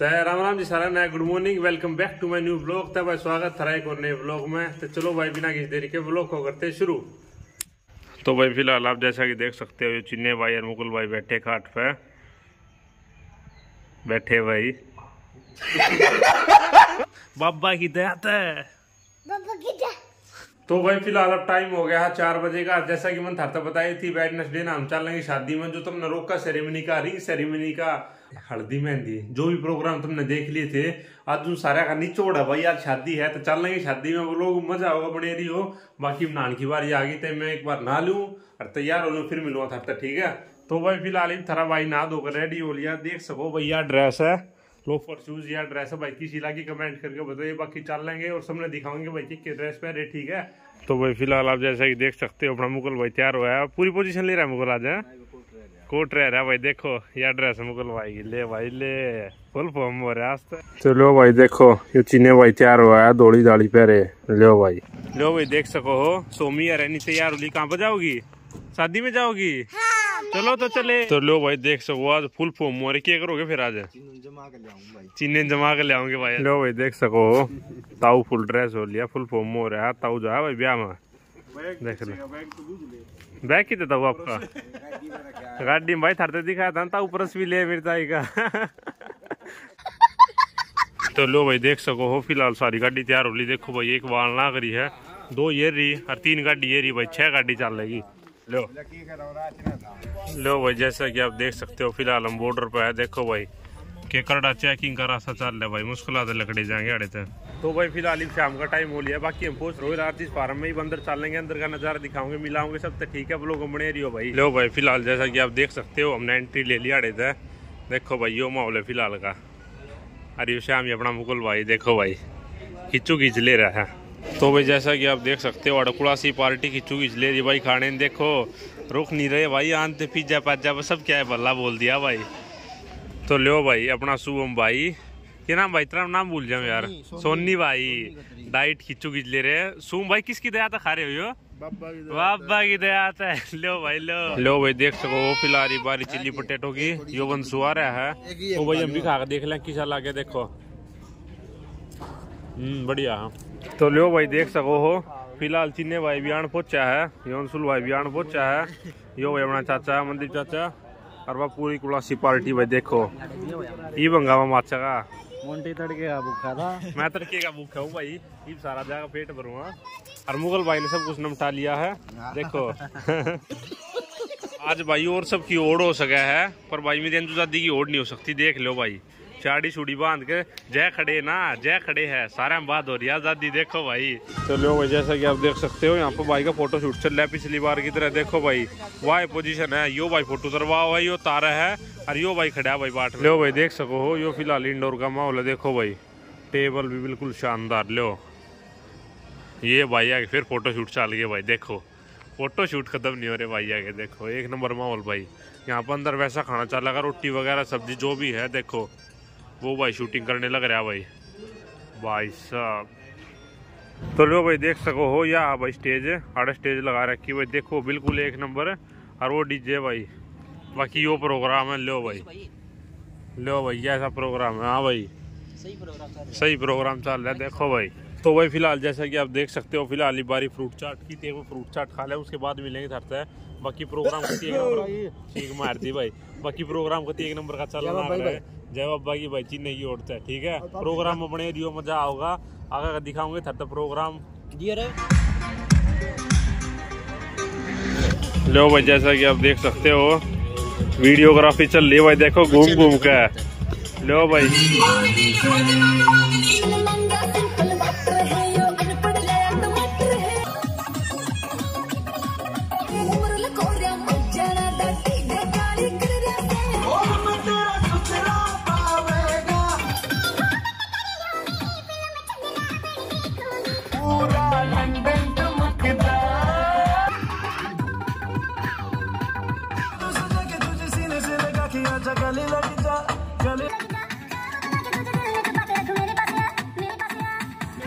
तो राम राम जी सारा नया good morning welcome back to my new blog तो भाई स्वागत था एक और नए ब्लॉग में। तो चलो भाई बिना किसी देरी के ब्लॉग को करते हैं शुरू। तो भाई फ़िलहाल आप जैसा कि देख सकते हो ये चिन्ने भाई और मुकुल भाई बैठे खाट पे। बैठे भाई। बाबा की दया है। तो भाई फ़िलहाल अब टाइम हो गया है चार बजे का। जैसा कि मैंने था बताई थी वेडनेसडे ना हम चल लेंगे शादी में जो तुमने रोका सेरेमनी का रिंग सेरेमनी का। हल्दी मेहंदी, जो भी प्रोग्राम तुमने देख लिए थे, आज उन सारा का निचोड़ है भाई, आज शादी है तो चल लेंगे शादी में वो लोग मज़ा होगा बने रही हो। बाकी नान की बारी आ गई तो मैं एक बार नहा लूँ और तैयार हो लूँ, फिर मिलूँगा था ठीक है? तो भाई फ़िलहाल इन थरा भाई नहा धोकर रेडी हो लिया। देख सको भैया ड्रेस है लोफर शूज़ या ड्रेस है। भाई किसी लागी कमेंट करके बताइए, बाकी चल लेंगे और सबने दिखाएँगे भाई कि ड्रेस पहने ठीक है? तो भाई फ़िलहाल आप जैसा कि देख सकते हो, अपना मुगल भाई तैयार हुआ है पूरी पोजीशन ले रहा है मुगल आज, है? कोट रह रहा है भाई देखो यह ड्रेस है मुगल भाई ले भाई ले। फुल फॉर्म हो रहा है तो। लो भाई देखो ये चीने भाई तैयार हुआ है दौड़ी दाड़ी पहरे लो भाई। लो भाई देख सको हो सोमी यार नहीं तैयार होली कहाँ पर जाओगी? शादी में जाओगी? चलो तो चले। तो लो भाई देख सको आज फुल फॉर्म हो रही क्या करोगे फिर आज? चीने जमा के ले भाई। लो भाई देख सको ताऊ फुल ड्रेस हो लिया फुल फॉर्म हो रहा है ताऊ जो है भाई ब्याह में। देख लो। बैग कितने था वो आपका। गाड़ी में भाई थरते दिखाया था ताऊ परस भी ले ताई का। तो लो भाई देख सको हो फ़िलहाल सारी गाड़ी तैयार हो ली। देखो भाई एक वाल ना करी है दो ये रही और तीन गाड़ी ये रही भाई छह गाड़ी चल रही लो। लो भाई जैसा कि आप देख सकते हो फ़िलहाल हम बॉर्डर पे है। देखो भाई के करड़ा चेकिंग का रास्ता चल रहा है भाई मुश्किल लकड़े जाएँगे अड़े तक तो भाई फ़िलहाल ही शाम का टाइम हो लिया बाकी हम पहुँच रहे आरती फार्म में ही अंदर चलेंगे, अंदर का नज़ारा दिखाओगे मिलाओगे सब तो ठीक है। लोग बने रही हो भाई। लो भाई, फ़िलहाल जैसा कि आप देख सकते हो, हमने एंट्री ले लिया अड़े देखो भाई, यो माहौल है फ़िलहाल का। अरे श्याम अपना मुकुल भाई, देखो भाई, खिंचू खींच ले रहा है। तो भाई, जैसा कि आप देख सकते हो अड़कुड़ा सी पार्टी खिंचू खींच ले रही भाई खाने देखो, रुक नहीं रहे भाई आनते पिज्जा पाज्जा, सब क्या है बल्ला बोल दिया भाई। तो लो भाई, अपना शुभम भाई क्या नाम भाई तेरा नाम भूल जाऊँ यार। सोनी भाई डाइट खिंचू खींच ले रहे हैं। शुभम भाई किसकी दया था खा रहे हो बाबा की दया आता है। लो भाई लो। लो भाई देख सको वो फ़िलहाल बारी चिल्ली पोटेटो की। यो बंद सुहा रहा है। तो भाई हम भी खा कर देख लें किसा लागे देखो। हम्म बढ़िया तो लो भाई देख सको हो। फ़िलहाल चिन्ने भाई बयान पहुँचा है। योनसुल भाई बयान पहुँचा है। यो भाई अपना चाचा मंदिर चाचा। और वह पूरी कुलासी पार्टी भाई देखो। ये बंगा माचा का। मोंटी तड़के का भूखा था। मैं तड़के का भूखा हूँ भाई। ये सारा जगह पेट भरूँगा और मुगल भाई ने सब कुछ निपटा लिया है। देखो। आज भाई और सब की ओढ़ हो सका है पर भाई मेरी अंजुजादी की ओढ़ नहीं हो सकती। देख लो भाई। चाड़ी छुड़ी बाँध के जय खड़े ना जय खड़े है, सारे में बात हो रही है। आज़ादी देखो भाई। चलो भाई, जैसा कि आप देख सकते हो, यहाँ पर भाई का फ़ोटो शूट चल रहा है पिछली बार की तरह। देखो भाई, वाह पोजीशन है। यो भाई फ़ोटो तरवा हुआ यो तारा है, और यो भाई खड़ा भाई बाट लो भाई, देख सको हो, यो फ़िलहाल इंडोर का माहौल है। देखो भाई टेबल भी बिल्कुल शानदार, लो। ये भाई आगे फिर फ़ोटो शूट चल गए भाई, देखो। फ़ोटो शूट खत्म नहीं हो रहे भाई आगे, देखो। एक नंबर माहौल भाई। यहाँ पर अंदर वैसा खाना चल रहा रोटी वगैरह, सब्ज़ी जो भी है, देखो। वो भाई शूटिंग करने लग रहा भाई। भाई साहब। तो लो भाई देख सको हो या भाई स्टेज हर स्टेज लगा रखी भाई। देखो बिल्कुल एक नंबर और वो डीजे भाई। बाकी यो प्रोग्राम है लो भाई। लो भाई ऐसा प्रोग्राम है हाँ भाई। सही प्रोग्राम चल रहा है। देखो भाई। तो भाई फ़िलहाल जैसा कि आप देख सकते हो फ़िलहाल बारी फ्रूट चाट की। थी वो फ्रूट चाट खा ले उसके बाद मिलेंगे थरता है बाकी प्रोग्राम का एक नंबर ठीक मार दी भाई बाकी प्रोग्राम का एक नंबर का चल रहा है जय बाबा की भाई चीन नहीं उड़ता है ठीक है प्रोग्राम में बने रियो मज़ा होगा अगर दिखाऊँगे थरता प्रोग्राम लो भाई जैसा कि आप देख सकते हो वीडियोग्राफी चल रही है भाई. देखो घूम घूम के. लो भाई.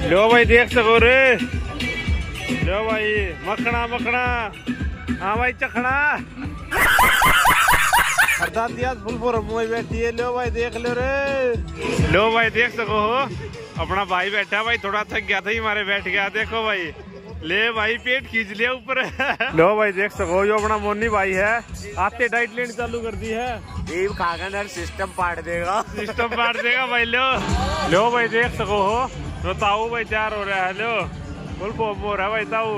लो भाई देख सको रे। लो भाई मखना मखना। हाँ भाई चखना। हरदान दिया फुल फोरम में बैठी है। लो भाई देख लो रे। लो भाई देख सको। हो अपना भाई बैठा भाई थोड़ा थक गया था ही हमारे बैठ गया। देखो भाई। ले भाई पेट खींच लिया ऊपर। लो भाई देख सको जो अपना मोनी भाई है आते डाइट लेनी चालू कर दी है। खाकर सिस्टम पाट देगा। सिस्टम पाट देगा भाई लो। लो भाई देख सको। हो तो ताऊ भाई तैयार हो रहा है लो। फुल फॉर्म हो रहा है भाई ताऊ।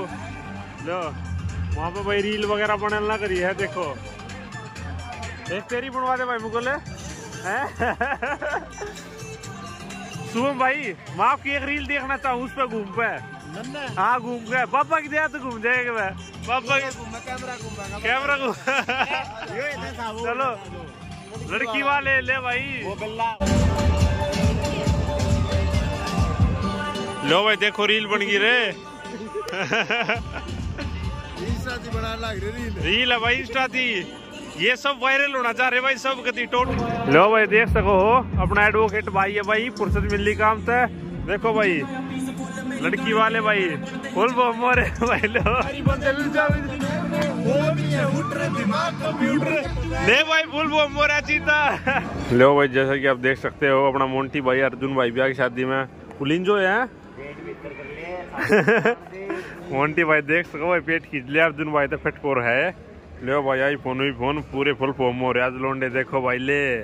लो वहाँ पे भाई रील वगैरह बनना करी है देखो। एक तेरी बनवा दे भाई मुगल शुभम भाई मैं आपकी एक रील देखना चाहूँ उस पर घूम पे। हाँ। घूम गए पापा की दिया तो घूम जाएगा मैं पापा की कैमरा घूम। चलो। लड़की वाले ले भाई। लो भाई देखो रील बन गई रे। रील है भाई इंस्टा थी ये सब वायरल होना चाह रहे भाई सब गति टोट। लो भाई देख सको हो अपना एडवोकेट भाई है भाई फुर्सत मिली काम से। देखो भाई लड़की वाले भाई फुल मोरे भाई लो। ले भाई फुल मोरा चीता। लो भाई जैसा कि आप देख सकते हो अपना मोंटी भाई अर्जुन भाई ब्याह की शादी में। पुलिन जो है मोंटी भाई देख सको भाई पेट खींच लिया अर्जुन भाई तो फटकोर है। लो भाई आई फ़ोन भी फ़ोन पूरे फुल फॉर्म हो रहे आज लोंडे देखो भाई ले।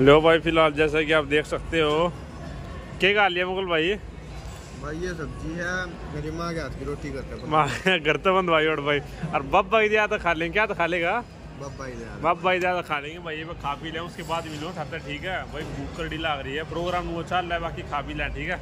लो भाई फ़िलहाल जैसा कि आप देख सकते हो। क्या गा लिया मुगल भाई? भाई ये सब्ज़ी है गरिमा के हाथ की रोटी करते घर तो बंद भाई और भाई और बब भाई दिया तो खा लेंगे क्या तो खा लेगा? बब भाई दे बब भाई तो खा लेंगे भाई ये खा पी लें उसके बाद मिलो था ठीक है? भाई भूख करडी लग रही है प्रोग्राम वो चल रहा है बाकी खा पी लें ठीक है?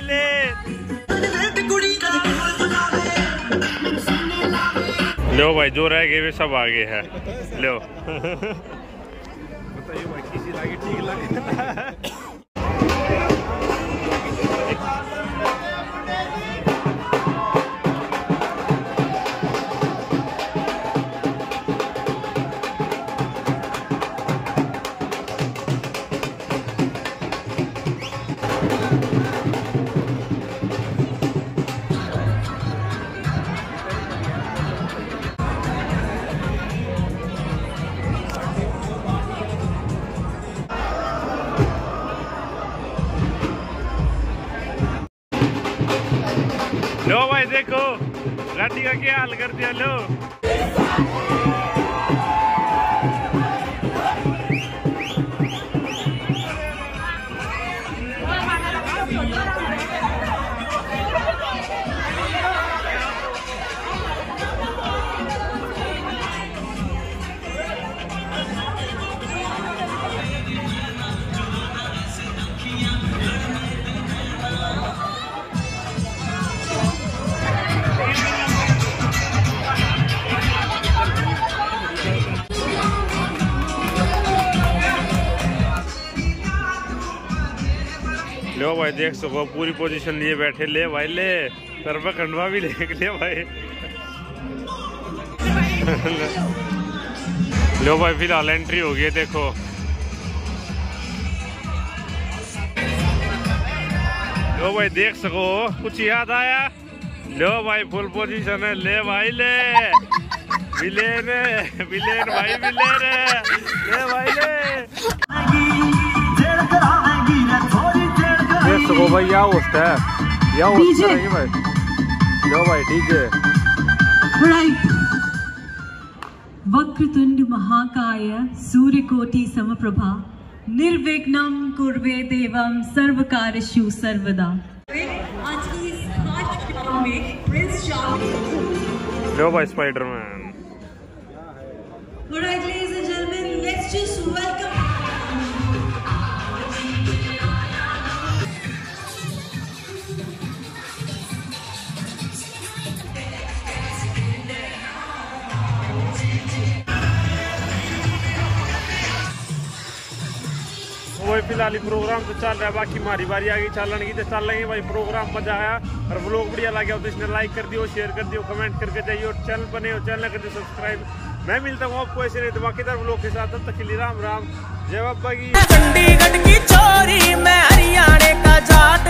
ले भाई जो रह गए वे सब गए है लो बताइए भाई किसी लागे ठीक लगे देखो गाड़ी का क्या हाल कर दिया लो। लो भाई, देख सको, पूरी पोजीशन लिए बैठे, ले भाई, ले। सर पे खंडवा भी देख, ले भाई। लो भाई, फ़िलहाल एंट्री हो गई देखो। लो भाई, देख सको, कुछ याद आया? लो भाई फुल पोजीशन है, ले भाई, ले। विलेन विलेन भाई, विलेन ले भाई, ले। सको भाई या होस्ट है। या होस्ट करेंगे भाई। लो भाई डीजे। राइट वक्रतुंड महाकाय सूर्यकोटि समप्रभा निर्विघ्नं कुर्वे देवं सर्वकार्येषु सर्वदा। आज की इस खास में प्रिंस चार्ली लो भाई Spiderman Alright, ladies and gentlemen, let's just welcome. फ़िलहाल प्रोग्राम तो चल रहा है, बाकी मारी बारी आगे चलन की तो चल लेंगे भाई, प्रोग्राम मज़ा आया। और ब्लॉग बढ़िया लगे तो इसने लाइक कर दियो शेयर कर दियो कमेंट करके जाइए और चैनल बने हो चैनल कर दियो सब्सक्राइब मैं मिलता हूँ आपको ऐसे नहीं धमाकेदार ब्लॉग के साथ तक के राम राम, जय बाबा की। चंडीगढ़ की चोरी मैं हरियाणा का जाट